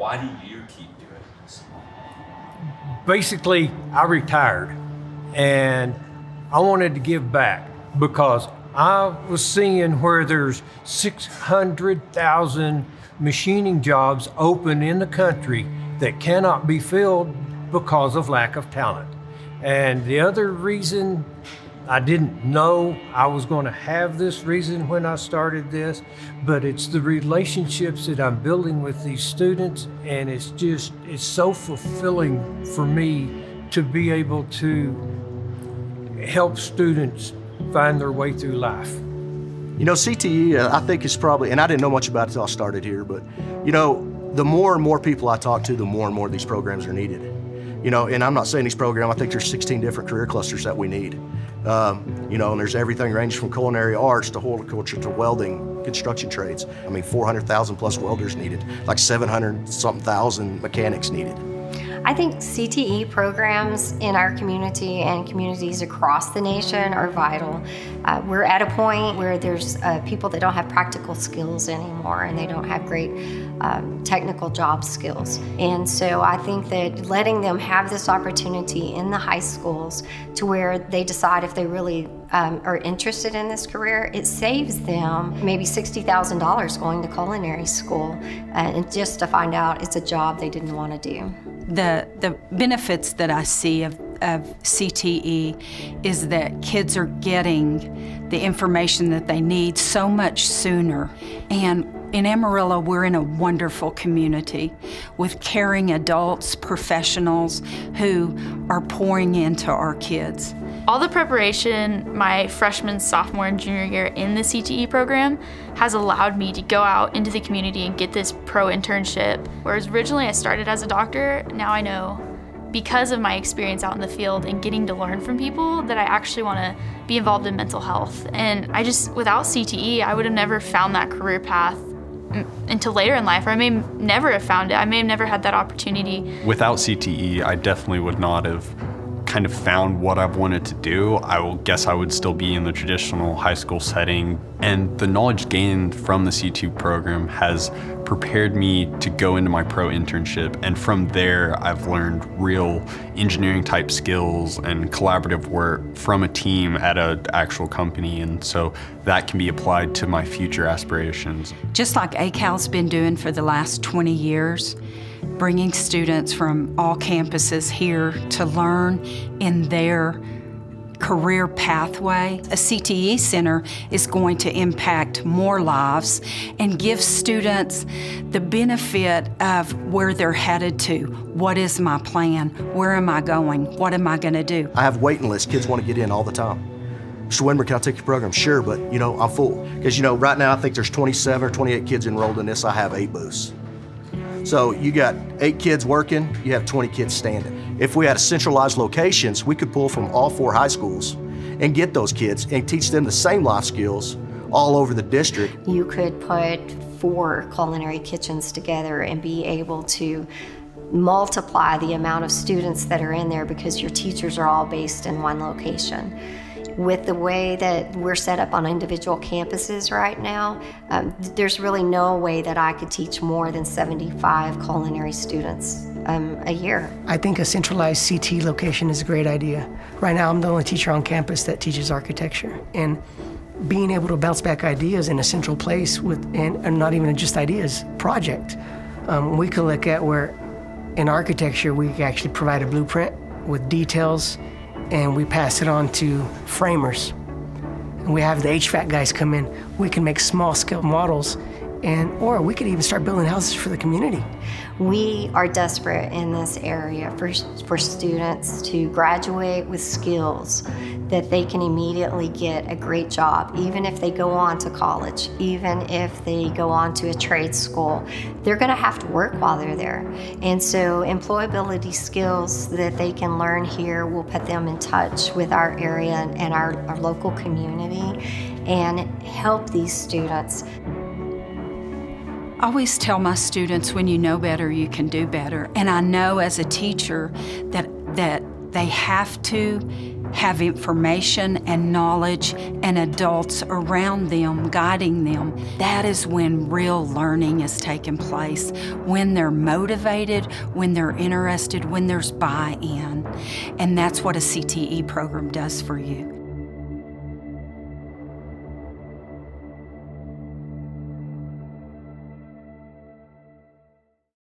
Why do you keep doing this? Basically, I retired and I wanted to give back because I was seeing where there's 600,000 machining jobs open in the country that cannot be filled because of lack of talent. And the other reason I didn't know I was going to have this reason when I started this, but it's the relationships that I'm building with these students, and it's just, it's so fulfilling for me to be able to help students find their way through life. You know, CTE, uh, I think is probably, and I didn't know much about it until I started here, but you know, the more and more people I talk to, the more and more these programs are needed. You know, and I'm not saying these programs, I think there's 16 different career clusters that we need. Um, you know, and there's everything ranging from culinary arts to horticulture to welding, construction trades. I mean, 400,000 plus welders needed, like 700 something thousand mechanics needed. I think CTE programs in our community and communities across the nation are vital. Uh, we're at a point where there's uh, people that don't have practical skills anymore and they don't have great um, technical job skills. And so I think that letting them have this opportunity in the high schools to where they decide if they really um, are interested in this career, it saves them maybe $60,000 going to culinary school uh, and just to find out it's a job they didn't want to do the, the benefits that I see of, of CTE is that kids are getting the information that they need so much sooner. And in Amarillo, we're in a wonderful community with caring adults, professionals who are pouring into our kids. All the preparation my freshman, sophomore, and junior year in the CTE program has allowed me to go out into the community and get this pro internship. Whereas originally I started as a doctor, now I know because of my experience out in the field and getting to learn from people that I actually want to be involved in mental health. And I just, without CTE, I would have never found that career path until later in life, or I may never have found it. I may have never had that opportunity. Without CTE, I definitely would not have kind of found what I've wanted to do, I will guess I would still be in the traditional high school setting. And the knowledge gained from the CTE program has prepared me to go into my pro internship. And from there, I've learned real engineering type skills and collaborative work from a team at an actual company. And so that can be applied to my future aspirations. Just like ACAL's been doing for the last 20 years, bringing students from all campuses here to learn in their career pathway. A CTE center is going to impact more lives and give students the benefit of where they're headed to. What is my plan? Where am I going? What am I going to do? I have waiting lists. Kids want to get in all the time. Mr. Winmer, can I take your program? Sure, but you know, I'm full. Because you know, right now I think there's 27 or 28 kids enrolled in this. I have eight booths. So you got eight kids working, you have 20 kids standing. If we had centralized locations, we could pull from all four high schools and get those kids and teach them the same life skills all over the district. You could put four culinary kitchens together and be able to multiply the amount of students that are in there because your teachers are all based in one location. With the way that we're set up on individual campuses right now, um, there's really no way that I could teach more than 75 culinary students um, a year. I think a centralized CT location is a great idea. Right now, I'm the only teacher on campus that teaches architecture. And being able to bounce back ideas in a central place with, and, and not even just ideas, project. Um, we could look at where in architecture we actually provide a blueprint with details and we pass it on to framers. And we have the HVAC guys come in. We can make small scale models and or we could even start building houses for the community. We are desperate in this area for, for students to graduate with skills that they can immediately get a great job, even if they go on to college, even if they go on to a trade school. They're going to have to work while they're there. And so employability skills that they can learn here will put them in touch with our area and our, our local community and help these students I always tell my students when you know better, you can do better. And I know as a teacher that, that they have to have information and knowledge and adults around them guiding them, that is when real learning is taking place. When they're motivated, when they're interested, when there's buy in. And that's what a CTE program does for you.